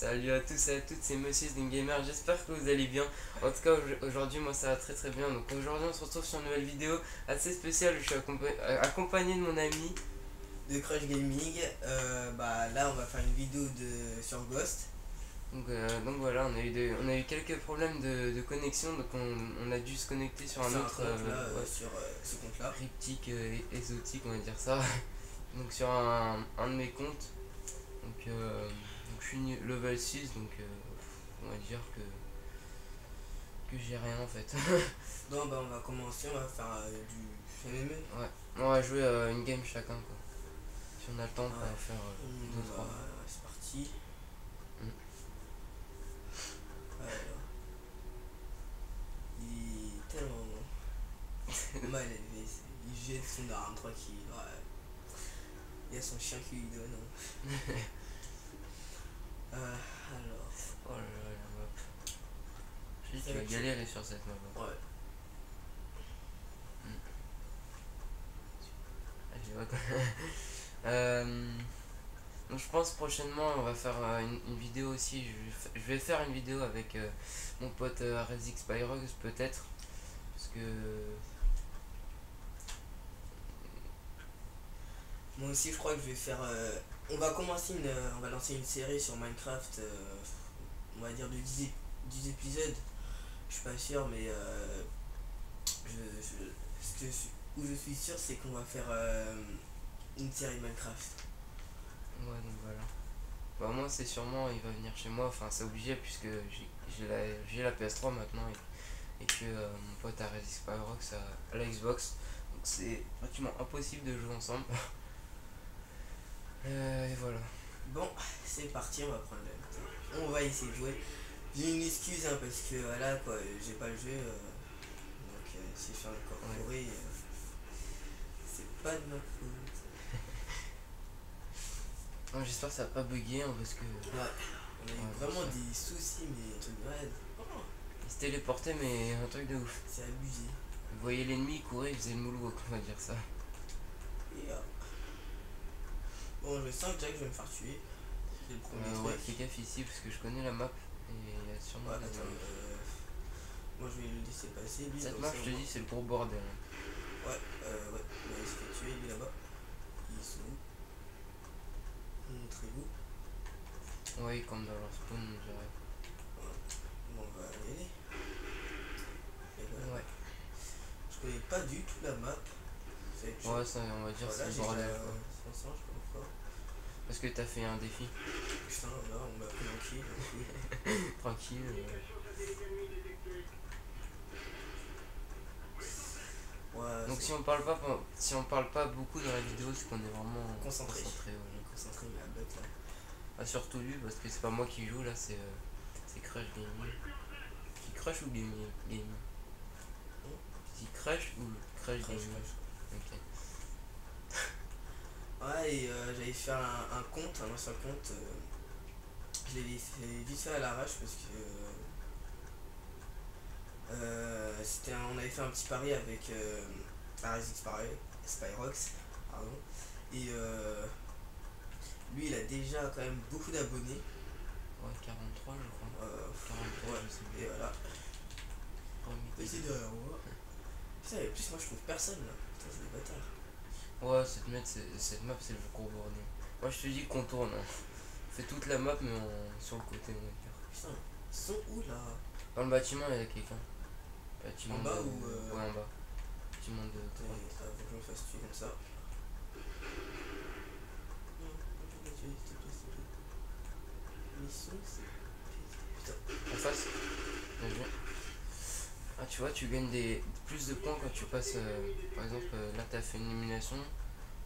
Salut à tous et à toutes, c'est Monsieur Gamer, j'espère que vous allez bien. En tout cas, aujourd'hui, moi ça va très très bien. Donc aujourd'hui, on se retrouve sur une nouvelle vidéo assez spéciale. Je suis euh, accompagné de mon ami de Crush Gaming. Euh, bah là, on va faire une vidéo de sur Ghost. Donc, euh, donc voilà, on a eu, on a eu quelques problèmes de, connexion, donc on, a dû se connecter sur un autre sur ce compte-là. Cryptique exotique, on va dire ça. donc sur un, un de mes comptes. Donc je suis level 6, donc euh, on va dire que que j'ai rien en fait. non, bah on va commencer, on va faire euh, du MMA. Ouais, on va jouer euh, une game chacun quoi. Si on a le temps, on va faire deux, trois. c'est parti. Mm. Alors. Il est tellement mal élevé, il jette son arme tranquille. Ouais. Il y a son chien qui lui donne. Euh, alors. Oh là là, la map. Je dis, tu vas galérer sur cette map. Ouais. Hmm. Ah, euh, donc je pense prochainement on va faire euh, une, vidéo aussi. Je, vais faire une vidéo avec euh, mon pote euh, Rezix peut-être. Parce que. Moi aussi je crois que je vais faire on va commencer une, euh, on va lancer une série sur Minecraft, euh, on va dire de 10, 10, épisodes. Je suis pas sûr, mais euh, je, ce que, où je suis sûr, c'est qu'on va faire une série Minecraft. Ouais, donc voilà. Bah, moi, c'est sûrement, il va venir chez moi, enfin, c'est obligé puisque j'ai la, la, PS3 maintenant et, que mon pote a Resist à, à la Xbox. Donc c'est pratiquement impossible de jouer ensemble. Euh, et voilà. Bon, c'est parti, on va prendre le... On va essayer de jouer. J'ai une excuse hein, parce que voilà quoi, j'ai pas le jeu. Euh, donc euh, si je fais encore courir, c'est pas de ma faute. J'espère que ça va pas bugger hein, parce que. Ouais, on a eu vraiment des soucis, mais un truc de malade. Il se téléportait, mais un truc de ouf. C'est abusé. Vous voyez l'ennemi courir, il faisait le moulou, on va dire ça. Bon, je sens que je vais me faire tuer. C'est le premier euh, Ouais, fais gaffe ici parce que je connais la map et il y a sûrement. Ouais, attends, euh... Moi je vais le laisser passer. Lui, Cette map, je te dis, c'est le gros bordel. Ouais, euh, ouais, il se fait tuer lui là-bas. Ils sont où? Montrez-vous. Ouais, comme dans leur spawn, je dirais. Ouais. Bon, on va y aller. Ouais. Je connais pas du tout la map. Ouais, ça, on va dire voilà, c'est le bordel. Parce que t'as fait un défi. Putain, là, on m'a pris tranquille. tranquille. Ouais, Donc si on parle pas si on parle pas beaucoup dans la vidéo, c'est qu'on est vraiment concentré. Concentré, ouais. concentré mais à bête là. Ah, surtout lui parce que c'est pas moi qui joue là, c'est euh, c'est Crush Gaming. Qui crush ou Gaming Gaming? Qui crush ou Crush, crush Gaming? Ok. Ouais, et euh, j'avais fait un, compte, un ancien compte. Euh, je l'ai vite fait à l'arrache parce que. Euh, c'était on avait fait un petit pari avec euh, Spyrox. Pardon. Et lui, il a déjà quand même beaucoup d'abonnés. Ouais, 43, je crois. 43, ouais, je sais Et voilà. c'est derrière moi. Putain, et plus, moi je trouve personne là. Putain, c'est des bâtards. Ouais, cette map, cette map, c'est le gros bordel. Moi, je te dis qu'on tourne. Hein. Fais toute la map, mais sur le côté, on va dire. Putain, ils sont où là? Dans le bâtiment, il y a quelqu'un. Bâtiment en bas ou euh... Ouais, en bas. Bâtiment de droite. faut que je me fasse tuer comme ça. Ils sont, Putain. En face Bien joué. Ah, tu vois, tu gagnes des plus de points quand tu passes. Euh, par exemple, euh, là, t'as fait une élimination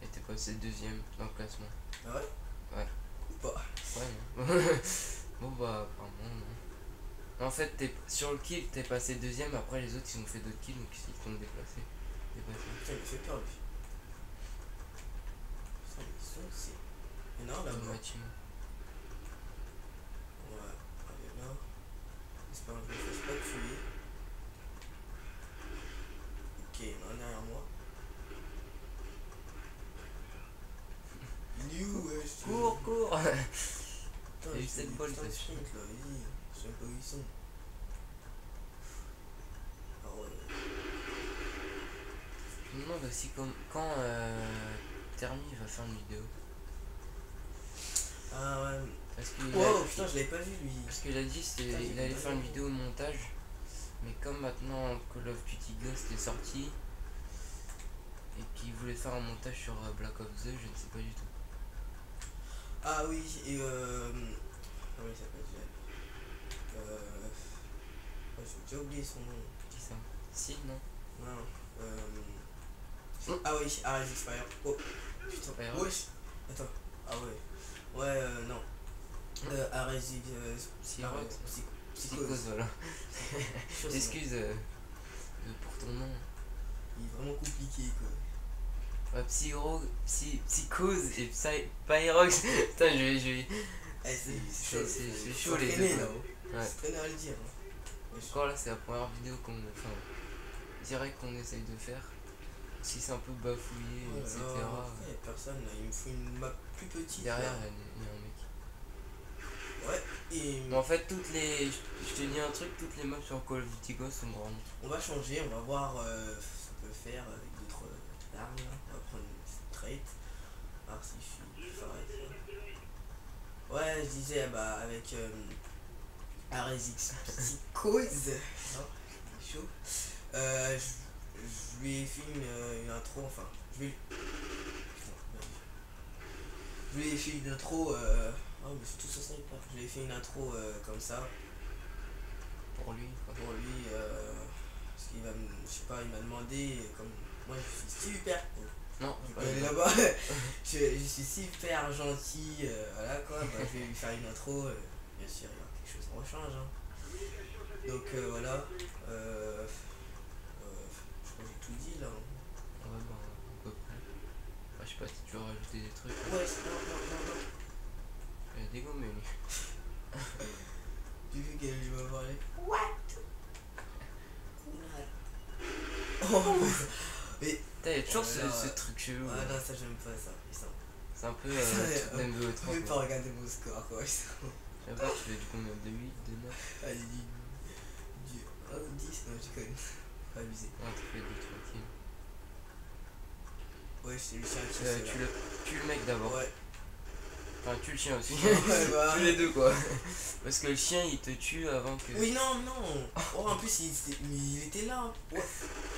et t'es passé deuxième dans le classement. Ah ouais? Ouais. Ou pas Ouais, non. bon, bah, apparemment, non. En fait, es, sur le kill, t'es passé deuxième. Après, les autres, ils ont fait d'autres kills, donc ils t'ont déplacé. Déplacé. Putain, il fait peur, lui. Putain, ils sont. Ouais, là. J'espère que je me fasse pas tuer. Ok, il y en a un derrière moi. Il est où, Cours, cours Putain, eu cette pas le test. sprint là, vas-y. Je sais même pas où ils sont. Ouais. Je me demande aussi comme, quand euh, va faire une vidéo. Ah ouais. Parce qu'il Wow, a, putain, je l'avais pas vu lui. parce qu'il a dit c'est Putain, j'ai il allait faire une vidéo de montage. Mais comme maintenant Call of Duty Ghost est sorti et qu'il voulait faire un montage sur euh, Black Ops 2, je ne sais pas du tout. Ah oui, et euh. Comment il s'appelle déjà Euh. J'ai déjà oublié son nom. Qui ça? Si, non Non. Euh. Ah oui, Ares Expire. Oh, putain. Firefox. Wesh. Attends. Ah ouais. Ouais, euh, non. Euh, Ares. Euh. Ares- Psy- Psychose, Psychose. voilà. Excuse euh, euh, pour ton nom. Il est vraiment compliqué quoi. Ouais, Psyro, psy, Psychose et Psy, Pyrox. Putain, je vais. Je vais... Eh, c'est chaud. les deux, quoi. Ouais. C'est traîner à le dire. hein. Encore là, c'est la première vidéo qu'on. Enfin, direct qu'on essaye de faire. Si c'est un peu bafouillé, Ouais, etc. alors, après, y a personne là, il me faut une map plus petite. Derrière, il y a- un mec. Et Mais en fait, toutes les. Je te dis un truc, toutes les maps sur Call of Duty Ghost sont grandes. on va changer, on va voir euh, ce qu'on peut faire avec d'autres euh, armes. là. On va prendre une straight si je suis pareil. ça. Ouais, je disais, bah, avec euh, Aresix Psychose. Chaud. Euh, je, je lui ai fait une, euh, une intro, enfin, je lui. Je lui ai fait une intro, euh... oh mais c'est tout ça sniper. Je lui ai fait une intro euh, comme ça, Pour lui, quoi. pour lui, euh, parce qu'il va, me- je sais pas, il m'a demandé, comme moi je suis super, Non, je pas peux aller là-bas, je, je suis super gentil, euh, voilà quoi, bah, je vais lui faire une intro, euh, bien sûr il y aura quelque chose en rechange, hein. Donc euh, voilà, euh, euh, je crois que j'ai tout dit là. hein. Ouais, bah, à peu près. Bah, je sais pas si tu veux rajouter des trucs. Ouais, non, non, non, non. Il y a des gommes, mais lui. J'ai vu qu'elle lui m'a parlé. What Oh Putain, il y a toujours Ouais, ce, ce ouais. truc chelou. Ah là. non, ça j'aime pas ça. putain. C'est un peu Ouais, euh, ouais. MVO3. Tu peux pas regarder mon score quoi. Je sais pas, tu fais du combien De 8, de 9 Allez, du. du 1 ou 10, non, je connais. Pas abusé. Ouais, tu fais 2, 3 kills. Ouais, c'est le chien qui Euh, tu, le, tu le mec d'abord. Ouais. Enfin, tu le chien aussi. Ouais, bah. Tous les deux quoi. Parce que le chien il te tue avant que. Oui, non, non. Oh, en plus, il, était- mais il était là. Ouais.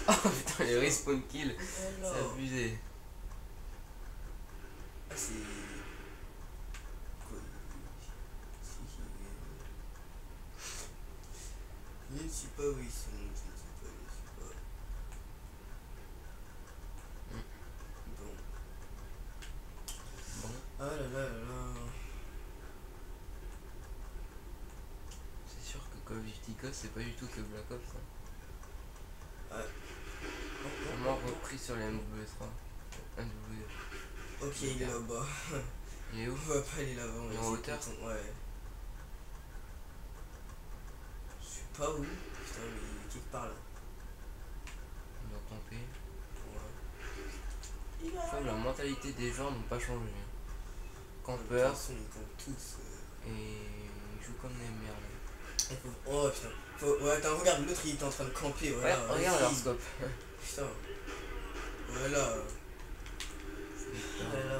Oh putain, les respawn Oh là. c'est abusé. Ah, c'est. Euh, Je ne sais pas où ils sont, je ne sais pas, je ne sais pas. Bon. Bon, Ah là là là là. c'est sûr que Call of Duty Ghost c'est pas du tout que Black Ops. Hein. Oh, Vraiment oh, oh, repris sur les MW3. MW. Ok, il est là-bas. Il est où là-bas. va Il est en essayer de hauteur Ouais. Je sais pas où. Putain, mais il est quelque part là. Camper. Ouais. Je trouve la mentalité des gens n'ont pas changé. Campeurs façon, ils campent tous. euh. et ils jouent comme des merdes. Faut- Oh putain. Faut... Ouais, attends, regarde, l'autre il est en train de camper. Ouais, Voilà, regarde leur scope. Putain. Voilà. C'est- Voilà.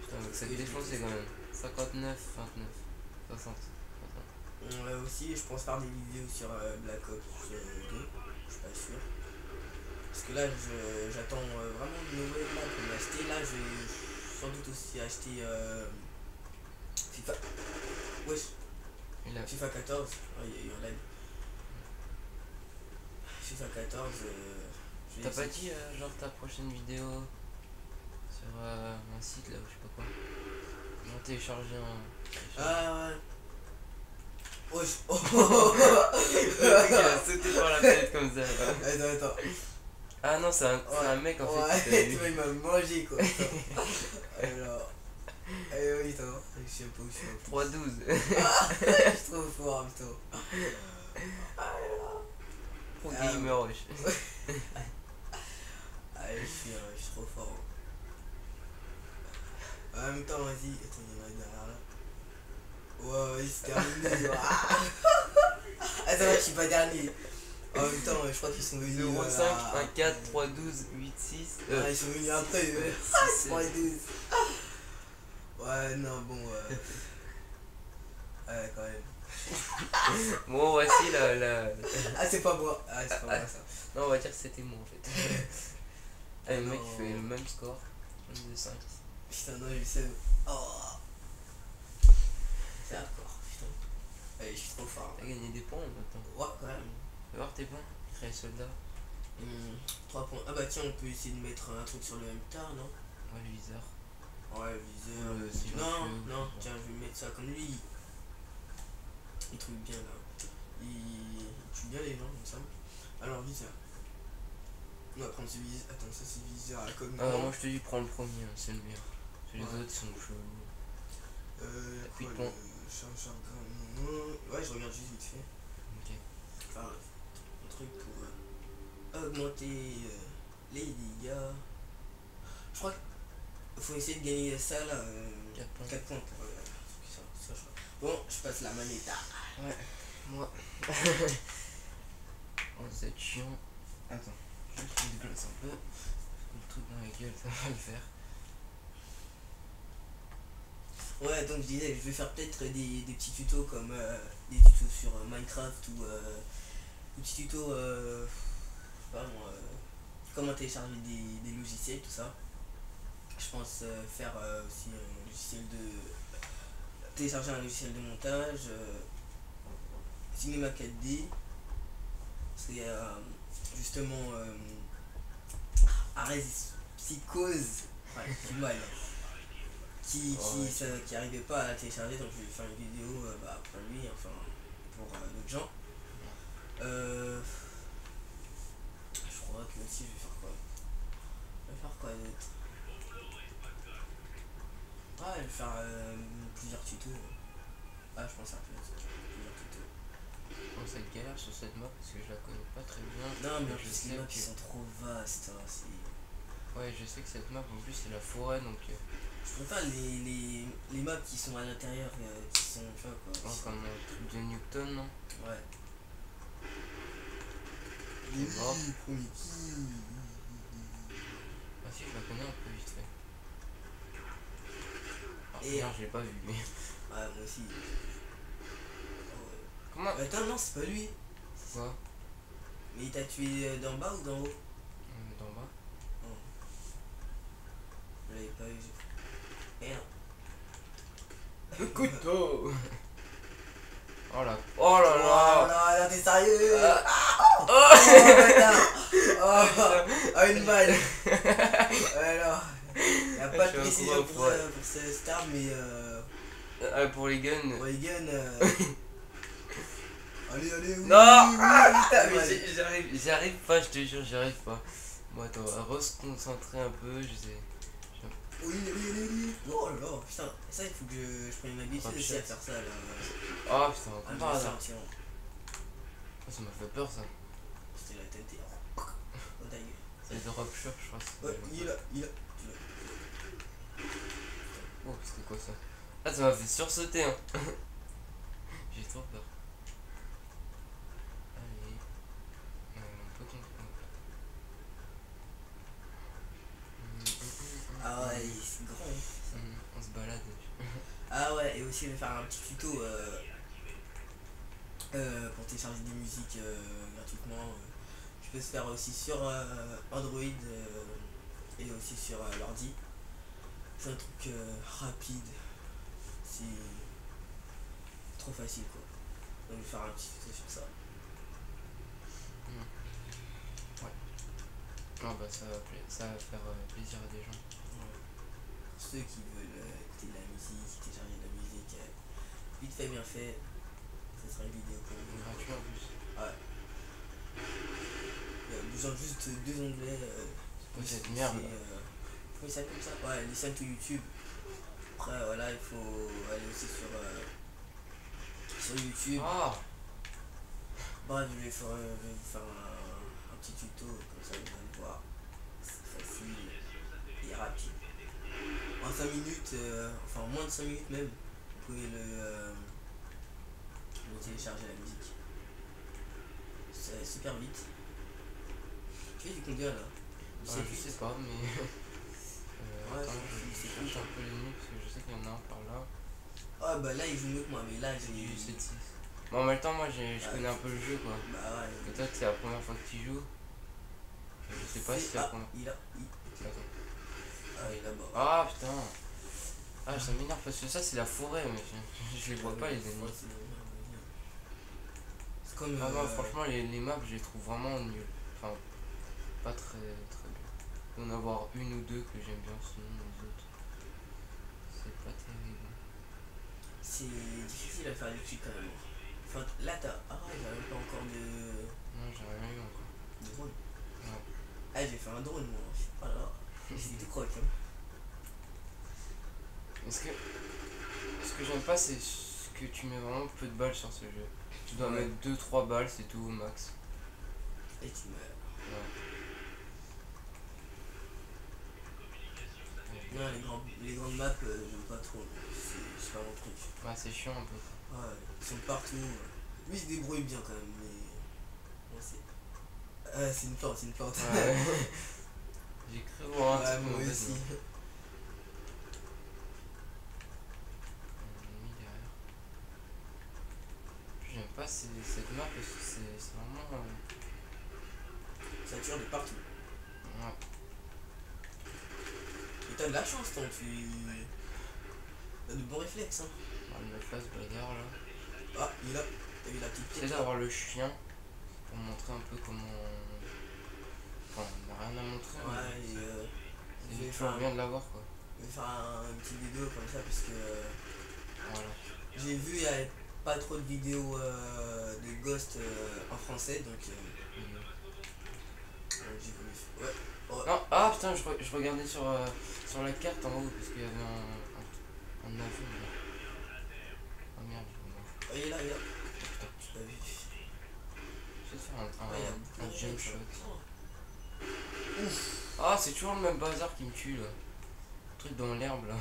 Putain, donc cette défense c'est quand même 59, 29, 60. On va aussi, je pense, faire des vidéos sur euh, Black Ops euh, 2. Je suis pas sûr. Parce que là, je- j'attends euh, vraiment de nouvelles maps pour m'acheter. Là, je vais sans doute aussi acheter euh, FIFA. Wesh, Il a FIFA 14. Ah, il y a un lag. FIFA 14. euh, T'as pas dit euh, genre ta prochaine vidéo sur euh, un site là ou je sais pas quoi Genre télécharger un. Ah ouais. Oh, a sauté par la tête comme ça. attends, attends. Ah non, c'est un, c'est un mec en fait. Ouais, tu vois, il m'a mangé quoi. Alors. Eh oui, attends. Je sais pas où je suis. en plus. 3-12. Je suis trop fort, putain. Pro Ah, gamer, wesh. Je suis, euh, je suis trop fort. En même temps, vas-y. Attends, il y en a derrière là. c'est terminé. Ah, Ah, va, je suis pas dernier. En même temps, je crois qu'ils sont venus. 0, euh, 5, à- 1, 4, 3, 12, 8, 6. Ah, Euh, ils sont venus après. ouais. 6, 3 et 12. Ouais, non, bon. euh, Ouais, quand même. Bon, voici la. la... Ah, c'est pas moi. Ah, c'est pas moi ça. Non, on va dire que c'était moi en fait. Ah, le mec fait le même score. 22 5. Putain, non, je sais. Oh. C'est hardcore, putain. Allez, je suis trop fort. T'as gagné des points maintenant. Ouais, quand même. Fais voir tes points. Créer soldat. 3 points. Ah bah tiens, on peut essayer de mettre un truc sur le M-Tar, non? Ouais, le viseur. Ouais, viseur. Euh, si non, non, tiens, je vais mettre ça comme lui. Il trouve bien là. Il, il tue bien les gens, il me semble. Alors, viseur. On va prendre viseur. Attends, ça c'est à comme. Ah, moi je te dis, prends le premier, hein, c'est le meilleur. Les Ouais. autres sont chelous. Euh, quoi, le grand- non, Ouais, je regarde juste vite fait. Ok. Enfin, un truc pour euh, augmenter euh, les dégâts. Je crois qu'il faut essayer de gagner ça là. 4 points. 4 points pour euh, ça, ça, je crois. Bon, je passe la manette. Ouais, moi. oh, c'est chiant. Attends, glace un peu. Dans la gueule, ça va le faire. Ouais, donc je disais, je vais faire peut-être des, petits tutos comme euh, des tutos sur euh, Minecraft ou petits tutos, euh, je sais pas comment télécharger des, logiciels, tout ça. Je pense faire aussi un logiciel de. télécharger un logiciel de montage, cinéma 4D. C'est euh, justement Arrêt Psychose. Ouais, du mal. Qui, qui, ça- qui arrivait pas à télécharger, donc je vais faire une vidéo euh, bah, pour lui, enfin pour euh, d'autres gens. Euh, je crois que aussi je vais faire quoi? Je vais faire quoi d'autre? Ah, je vais faire euh, plusieurs tutos. Ah, je pense à plusieurs tutos. Bon, ça galère sur cette map parce que je la connais pas très bien. Non, mais je sais les maps que- sont trop vastes. hein, Ouais, je sais que cette map en plus c'est la forêt donc. euh, Je préfère les, les, les maps qui sont à l'intérieur, euh, qui sont, tu vois quoi. oh, comme un truc de Newton, non? Ouais. Oui, mort. Ah si, je la connais un peu vite fait. Ah, Et- merde, je l'ai pas vu lui. Ouais, moi aussi. Comment Oh. Attends, non, c'est pas lui. Quoi Mais il t'a tué euh, d'en bas ou d'en haut Euh, D'en bas Je l'avais pas vu. Merde. Le couteau Oh là Oh là Oh là là t'es sérieux Ah. Oh, Oh bâtard. oh, oh, une balle Alors, y a pas de précision pour, euh, pour ce star, mais euh, Ah, pour les guns pour les guns. euh, allez, allez, oui, Non Ah putain, mais j'arrive, j'arrive pas, je te jure, j'arrive pas. Bon, attends, on va se concentrer un peu, je sais. Oui, oui, oui, oui. Oh là là, putain, ça il faut que je, je prenne une habitude Drop aussi à faire ça là. Oh putain, Ah, sens, tiens. Oh, ça m'a fait peur ça. C'était la tête et. Oh, ta gueule. C'est drop shot, je crois. Ouais, là, il est là. il est là. Oh, c'était quoi ça? Ah, ça m'a fait sursauter, hein. J'ai trop peur. Allez. Euh, on peut comprendre. Ah ouais, c'est grand. hein. On se balade. Ah ouais, et aussi je vais faire un petit tuto euh, euh, pour télécharger des musiques euh, gratuitement. Je peux se faire aussi sur euh, Android euh, et aussi sur l'ordi. C'est un truc rapide. C'est trop facile quoi. Donc je vais faire un petit tuto sur ça. Ah bah ça va, ça va faire plaisir à des gens. Pour ceux qui veulent euh, écouter de la musique, télécharger de la musique, euh, vite fait, bien fait, ce sera une vidéo pour vous. Gratuit en plus. Il y a besoin de juste deux onglets. euh, Quoi cette merde euh, Comment ça comme ça? Ouais, listen to YouTube. Après, voilà, il faut aller aussi sur, euh, sur YouTube. Ah je vais faire, euh, je vais vous faire un, un petit tuto, comme ça vous allez voir. C'est facile et rapide. En 5 minutes, euh, enfin moins de 5 minutes même, vous pouvez le, euh, télécharger la musique. C'est super vite. Tu fais du combien là Ouais, je sais pas, mais. euh, Ouais, attends, je cherche un peu les nuits parce que je sais qu'il y en a un par là. Ah bah là il joue mieux que moi, mais là j'ai. du 7-6. Bon, en même temps, moi j'ai- je Ouais. connais un peu le jeu quoi. Bah Et ouais. toi, c'est la première fois que tu joues. Je sais pas si c'est la Ah, première. il a. il- Attends. Ah, il a bas. Ah putain! Ah, ça m'énerve parce que ça, c'est la forêt, mais je, je les vois pas les ennemis. C'est comme. Ah non, euh, franchement, les, les maps, je les trouve vraiment nuls. Enfin, pas très très bien. Y en avoir une ou deux que j'aime bien, sinon les autres, c'est pas terrible. C'est difficile à faire des trucs quand même. Enfin, là t'as. Ah, même pas encore de. Non, j'ai rien eu encore. de drone. Ouais. Ah, j'ai fait un drone moi. Oh là là. C'est tout croque. Hein. Est-ce que. Ce que j'aime pas, c'est ce que tu mets vraiment peu de balles sur ce jeu. Tu dois Ouais. mettre 2-3 balles, c'est tout au max. Et tu meurs. Non, les, grands, les grandes maps, euh, j'aime pas trop. C'est pas mon truc. Ouais, c'est chiant un peu. Ouais, ils sont partout. Lui, il se débrouille bien quand même, mais. C'est. Ah, c'est une plante, c'est une plante. Ouais. J'ai cru voir un Ouais, truc, aussi. ennemi derrière. J'aime pas cette map parce que c'est vraiment. euh, Ça tire de partout. ouais. Et t'as de la chance, toi, tu. T'as de bons réflexes, hein. On va le mettre là, ce bagarre là. Ah, il a. T'as vu la petite J'essaie pièce d'avoir le chien pour montrer un peu comment. N'a rien à montrer. mais Ouais, et euh, je vais faire, bien de l'avoir quoi. je vais faire un, une petite vidéo comme ça parce que Voilà. j'ai vu il y a pas trop de vidéos euh, de Ghost euh, en français donc euh, donc j'ai voulu. Ouais. ouais. Non, ah putain, je, re- je regardais sur, sur la carte en haut parce qu'il y avait un, un, un avion là. Oh merde. Oh, il est là, il est là. Oh, putain. Vu. Je vais faire un, un, Ouais, un de jump shot. Ah, c'est toujours le même bazar qui me tue là. Le truc dans l'herbe là.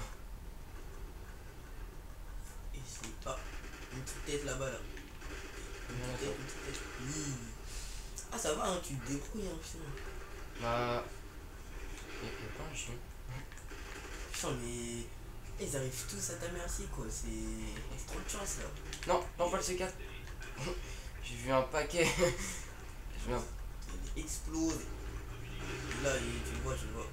Et c'est pas une petite tête là-bas là. Une petite tête, une petite tête. Oui. Ah ça va hein, tu te débrouilles hein putain. Bah. Y'a pas un chien. Putain mais. Ils arrivent tous à ta merci quoi, c'est. C'est trop de chance là. Non, non, pas le C4. J'ai vu un paquet. J'ai vu un. Il explose. Là, tu vois, le vois.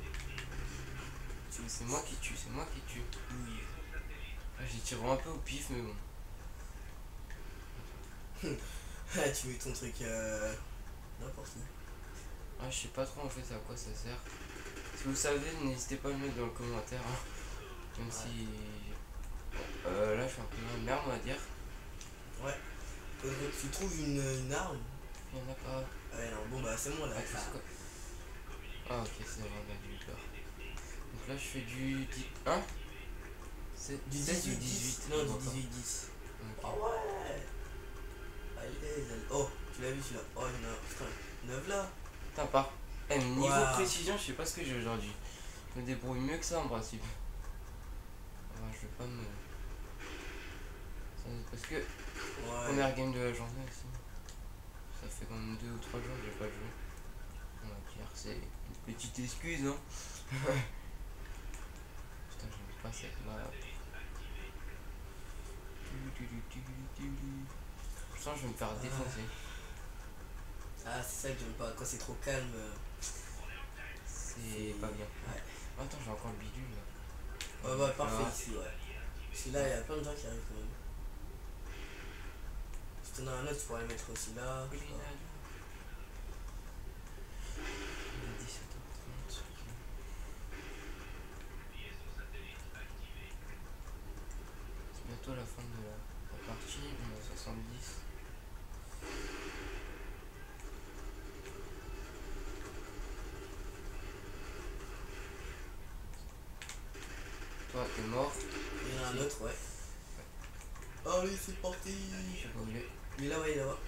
C'est moi qui tue, c'est moi qui tue. Oui. Ah, J'ai tiré un peu au pif, mais bon. Ah, tu mets ton truc euh, n'importe où. Ah, je sais pas trop en fait à quoi ça sert. Si vous savez, n'hésitez pas à le mettre dans le commentaire. hein. Même si. Bon, euh, là, je suis un peu la merde, on va dire. Quand tu trouves une, une arme? Il y en a pas. Ouais, non, bon bah c'est moi là. Ah, Ah, ok, c'est vrai, du peur. Donc là, je fais du. 10... Hein? C'est Du 16 ou 18 18 10. je Non, du pas. 18 10. Ok. Oh ouais Allez, allez. Oh, tu l'as vu celui-là. Oh, il y en a. Putain, 9 là. Putain, par. Eh, niveau Ouah. précision, je sais pas ce que j'ai aujourd'hui. Je me débrouille mieux que ça en principe. Ouais, je vais pas me. Parce que Ouais. première game de la journée aussi. Ça fait quand même 2 ou 3 jours que j'ai pas joué. On va dire, c'est petite excuse, hein. Putain, j'aime pas cette. Je sens que je vais me faire Ah. défoncer. Ah, c'est ça que j'aime pas. Quand c'est trop calme. euh, C'est pas bien. Ouais. Attends, j'ai encore le bidule là. Ouais, ouais, parfait ici, ouais. Parce que là, il y a plein de gens qui arrivent quand même. Si t'en as un autre, tu pourrais le mettre aussi là. je sais pas. Grenade. Il est 17h30. ok. C'est bientôt la fin de la, partie, on a 70. Toi, t'es mort. Il y en a un autre, ouais. Allez, c'est parti. Je sais pas où il est. Là, ouais, il est là-bas.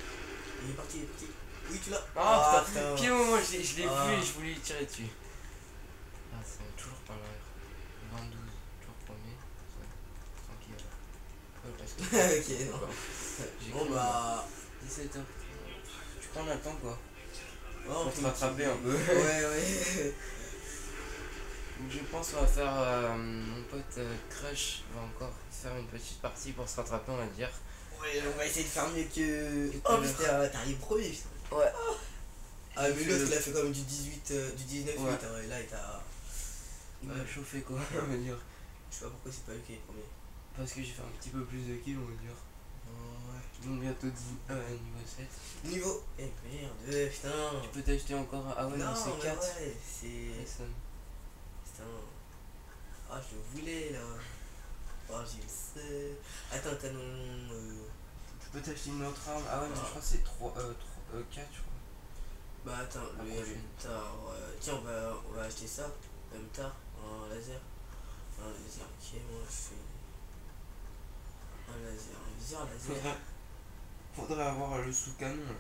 Il est parti, il est parti. Oui, tu l'as. Ah, putain, Pile au moment je l'ai l'ai Ah. vu et je voulais lui tirer dessus. Ah, c'est toujours par l'arrière. 22, toujours premier. Ouais, tranquille. alors. l'école parce que. Ok, non. Bon bah. 17h. Tu prends le temps quoi. ouais, Pour on une rattraper un peu. Ouais, ouais. Donc je pense qu'on va faire. euh, mon pote euh, Crush va encore faire une petite partie pour se rattraper, on va dire. Ouais, on va essayer de faire mieux que. Oh putain, t'arrives premier putain. Ouais. Ah, mais Tu l'autre il a fait comme du 18, euh, du 19 Ouais. minutes, hein, et là il t'a. Il m'a chauffé quoi, on va dire. Je sais pas pourquoi c'est pas lui qui est premier. Parce que j'ai fait un petit peu plus de kills, on va dire. Ouais. Donc bientôt 10, euh, niveau 7. Niveau. Eh merde, putain. Tu peux t'acheter encore un. Ah ouais, non, non, c'est mais 4. ouais, c'est. Putain. Ah, je le voulais là. Oh, j'ai le sais. Attends, canon. Euh... Tu peux t'acheter une autre arme. Ah ouais, mais Ah. je crois que c'est 3, euh, 3, euh, 4, je crois. Bah, attends, La le tard. Tiens, on va, on va acheter ça. Même tard, en laser. Un laser, ok, moi je fais. Un laser, un viseur laser. Faudrait, faudrait avoir le sous-canon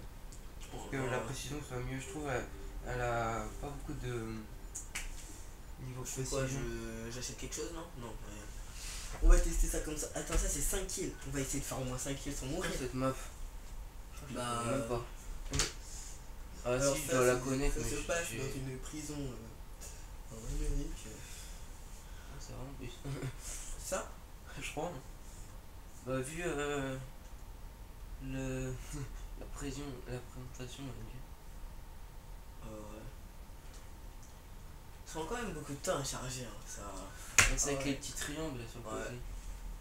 pour que la précision soit mieux. Je trouve elle, elle a pas beaucoup de niveau Je quoi précision. je- J'achète quelque chose, non? Non, rien. On va tester ça comme ça. Attends, ça c'est 5 kills. On va essayer de faire au moins 5 kills sans mourir. cette map Bah, même pas. Ah Alors si, je dois la connaître, Ça se passe dans une prison euh, en Amérique. Ah, c'est vraiment plus. Ça? Je crois. hein. Bah vu euh, le la présion, la présentation, euh, ouais. Ça prend quand même beaucoup de temps à charger. hein, Ça... Ouais, C'est avec ouais. les petits triangles sur le côté.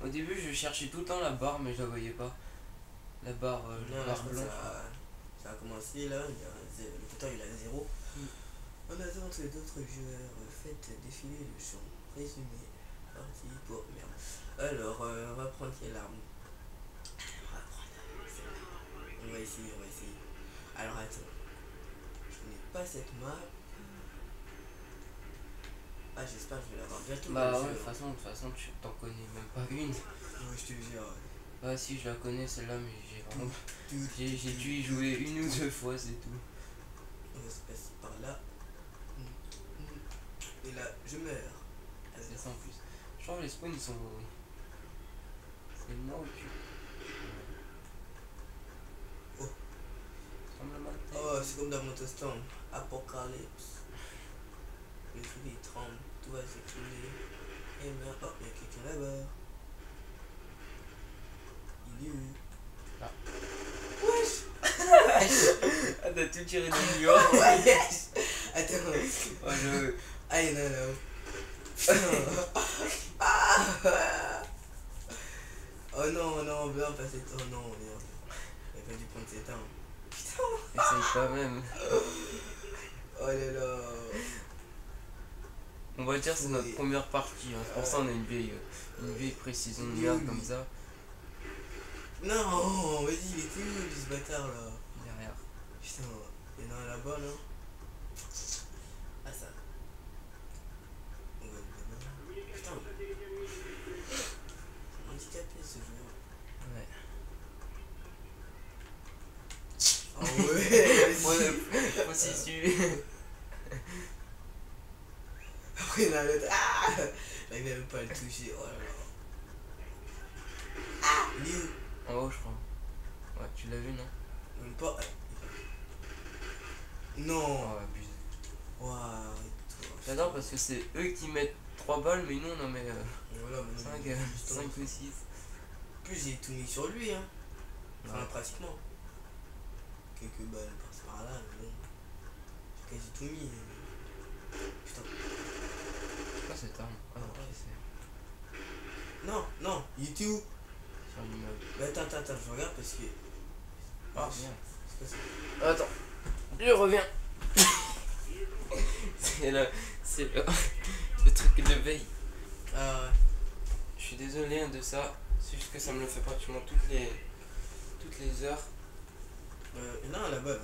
Au début, je cherchais tout le temps la barre, mais je la voyais pas. La barre, euh, Non, la barre que blanche. ça, ça a commencé là, il a le compteur il à zéro. Mm. En attente d'autres joueurs, faites défiler le champ. Résumé. Merde. Alors, euh, on va prendre quelle arme On va prendre celle-là. On va essayer, on va essayer. Alors attends. Je connais pas cette map. Ah, j'espère que je vais l'avoir bientôt. Bah ouais, de toute façon, de toute façon, tu t'en connais même pas une. Ouais, je te jure. ouais. Bah si, je la connais celle-là, mais j'ai vraiment. J'ai dû y jouer une ou deux fois, c'est tout. On va se passer par là. Et là, je meurs. C'est ça en plus. Je trouve les spawns ils sont. C'est. Oh. Oh, c'est comme dans Motostorm. Apocalypse. Le truc il tremble, tout va s'écrouler. Et merde, oh, il y a quelqu'un là-bas. Il est où? Là. Wesh Ah, t'as tout tiré du mur. Attends. Oh, je... Ah, il y Putain. Oh non, non, blanc, pas cette. Oh non, merde. Il a pas dû prendre cette arme. Essaye pas même. Oh là là. On va dire c'est notre première partie. Hein. C'est pour ça on a une vieille, euh, une vieille précision de merde comme ça. Non, vas-y, il était où ce bâtard là Derrière. Putain, il y en a un là-bas là. Ah ça. On va le donner. Putain. C'est handicapé ce joueur. Ouais. Oh ouais, Ouais, s'y suivre. Après il y en a l'autre. Ah J'arrive même pas à le toucher. Oh là là. Ah Il est où? En haut, je crois. Ouais, tu l'as vu, non? Même pas. Non. Oh, abusé. Waouh. J'adore parce que c'est eux qui mettent 3 balles, mais nous on en met Voilà, mais non, 5, mais justement. ou 6. En plus, j'ai tout mis sur lui, hein. Enfin, Ouais. pratiquement. Quelques balles par-ci par-là, mais bon. J'ai quasi tout mis. Putain. C'est quoi cette arme Ah, c'est Non, non, il était où sur l'immeuble. Mais attends, attends, attends, je regarde parce que. Ah, bien. Attends, je reviens. c'est le, c'est le, le truc de veille. Ah ouais. Je suis désolé de ça. C'est juste que ça me le fait pratiquement toutes les, toutes les heures. Euh, il y en a un là-bas. là.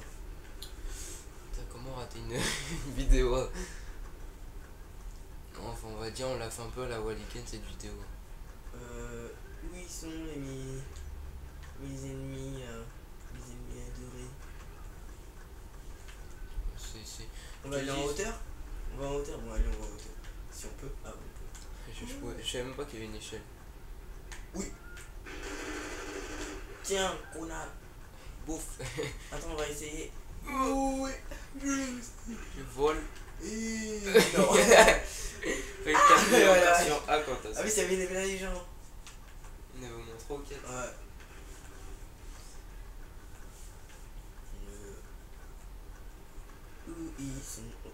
T'as comment rater une, une vidéo? Non, Enfin, on va dire, on l'a fait un peu à la Walliken cette vidéo. Euh, où ils sont les mes, mes ennemis, euh, mes ennemis adorés? C'est, c'est, On va aller en hauteur? On va en hauteur? Bon, allez, on va en hauteur. Si on peut. Ah, on peut. je, je, pouvais- je savais même pas qu'il y avait une échelle. Tiens, connard. Bouffe. Attends, on va essayer. Je vole. Et... Non. Voilà. t'as ah oui, ça vient des les gens. Il y en avait au moins 3 ou 4. Ouais. Euh, Où ils sont? Où,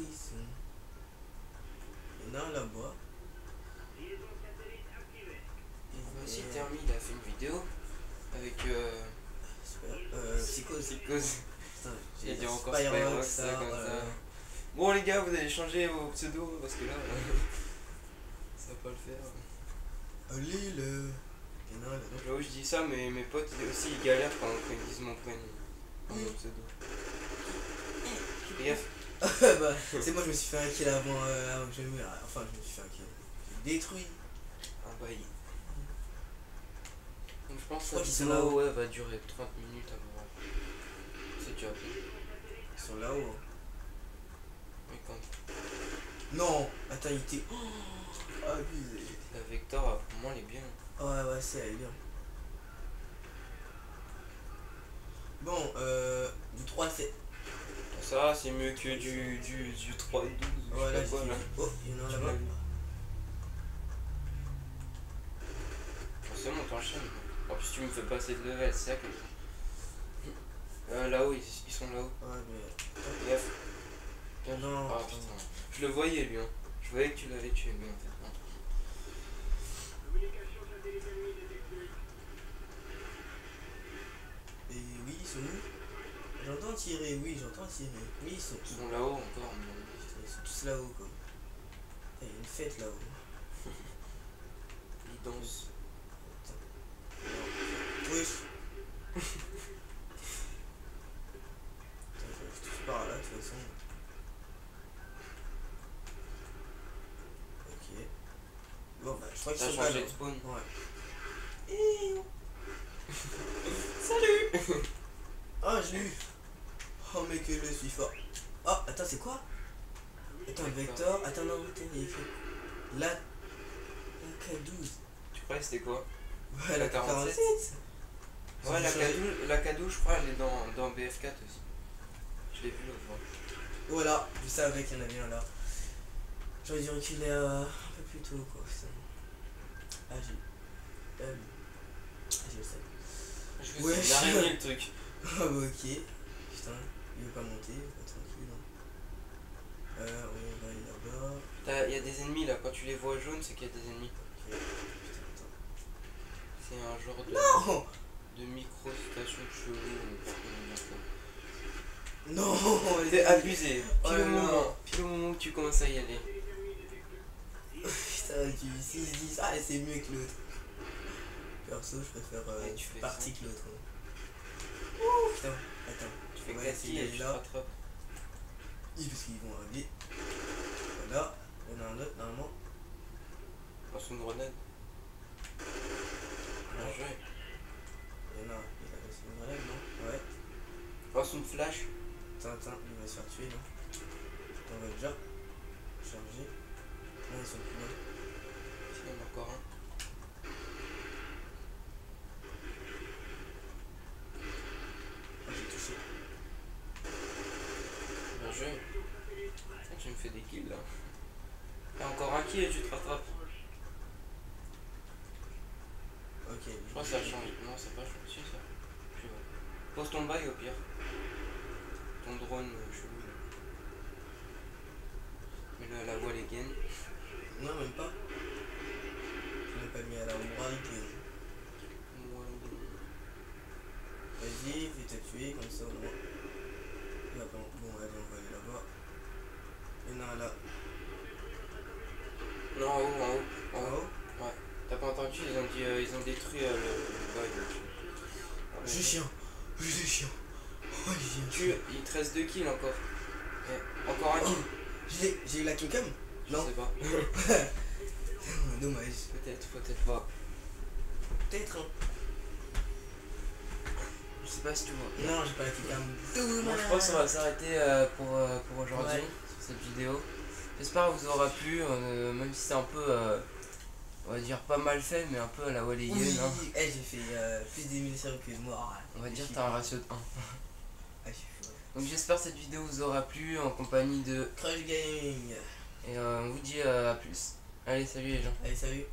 ils sont? Il y en a un là-bas. Aussi, Termi, il a fait une vidéo avec euh, Super. Euh, Psychose. Psychose. Il dit encore Spyrox, Spyrox, ça, comme ça. Bon, les gars, vous allez changer vos pseudos parce que là, ça va pas le faire. Allez, le. Il y en a un là-bas. Là où je dis ça, mais mes potes aussi ils galèrent quand ils disent mon prénom. Mon bah, c'est moi, je me suis fait un kill avant, euh, avant que je meure. Enfin, je me suis fait un kill. J'ai détruit. un bail. Donc je pense que la qu'ils sont vidéo ouais, va durer 30 minutes C'est bien. Ils sont là-haut. hein. Mais quand Non Attends, il était. Oh, abusé. la Vector, pour moi, elle est bien. Ouais, ouais, c'est elle est bien. Bon, euh. Du 3, c'est. Ça, c'est mieux que du, du, du 3 et 12. ou je sais Voilà, pas quoi, là. Oh, il y en a Tu là-bas. vu. Forcément, t'enchaînes. En plus, tu me fais passer de level, c'est ça que. Euh, là-haut, ils, ils sont là-haut. Ouais, mais. Bref. Non, Ah putain. Je le voyais, lui. Hein. Je voyais que tu l'avais tué, mais en fait, non. Et oui, ils sont où? J'entends tirer, oui, j'entends tirer. Oui, ils sont Ils où sont là-haut encore, mais. Ils sont tous là-haut, quoi. Il y a une fête là-haut. Ils dansent faut que je touche par là, de toute façon. Ok. T'as sont pas de spawn. Ouais. Salut Oh, je l'ai eu. Oh, mais que je suis fort. Oh, attends, c'est quoi? Attends, Vector. Attends, non, écrit. La. La K12. Tu croyais que c'était quoi? Ouais, La la 47. K47. Ouais, la Ils ont changé. K12, la K12, je crois, elle est dans, dans BF4 aussi. Je l'ai vu l'autre fois. Voilà, je savais qu'il y en avait un là. J'aurais dû reculer euh, un peu plus tôt, quoi. Putain. Ah, j'ai. Oui. Ah, j'ai le seum. Je Ouais, a araignée le truc. Ah, bah, ok. Putain, il veut pas monter, pas tranquille. hein. Euh, on va aller là-bas. Il y a des ennemis là, quand tu les vois jaunes, c'est qu'il y a des ennemis. Putain. C'est un genre de, Non de micro-station chelou. ou je sais pas comment dire ça. Non T'es abusé. Oh Pile, là au moment, pile au moment où tu commences à y aller. Putain, tu 6 10 ah c'est mieux que l'autre. Perso, je préfère euh, tu fais partie ça. que l'autre. hein. Ouh, Putain, attends. Tu fais Ouais, 4 c'est kills et là. tu rattrapes. Oui, parce qu'ils vont arriver. Voilà, il y en a un autre normalement. Lance une grenade. Bien joué. Il a une grenade, non Ouais. Lance une flash. Attends, attends, il va se faire tuer, non On va déjà charger. Non, ils sont plus là. Encore un. J'ai touché. Bien joué. Tu me fais des kills là. Et encore un kill et tu te rattrapes. Ok. Je crois que ça change. Non, ça pas. Si, ça. Pose ton bail au pire. Ton drone chelou. là? Mais là, la voile est gaine. Non, même pas. Vas-y, fais te tuer comme ça au moins. Là, bon, bon, allez, on va aller là-bas. Il y en a un là. Non, en haut, en haut. En haut. haut T'as pas entendu Ils ont, dit, euh, ils ont détruit euh, le, le J'ai chiant. J'ai chiant. Oh, Tu, il te reste 2 kills encore. Et encore un kill. J'ai j'ai eu la kill cam Je non. sais pas. Dommage. Peut-être, peut-être pas. Peut-être, hein. Sais pas si tu vois. Non, j'ai pas la cam. Bon, je pense qu'on va s'arrêter euh, pour, euh, pour aujourd'hui Ouais. sur cette vidéo. J'espère que vous aura plu, euh, même si c'est un peu, euh, on va dire pas mal fait, mais un peu à la Wally Oui, hein. eh, j'ai fait euh, plus les séries que de moi. Ah, On va dire t'as un ratio de 1. Ah, je suis fou, ouais. Donc j'espère que cette vidéo vous aura plu en compagnie de... Crush Gaming. Et euh, on vous dit euh, à plus. Allez, salut les gens. Allez, salut.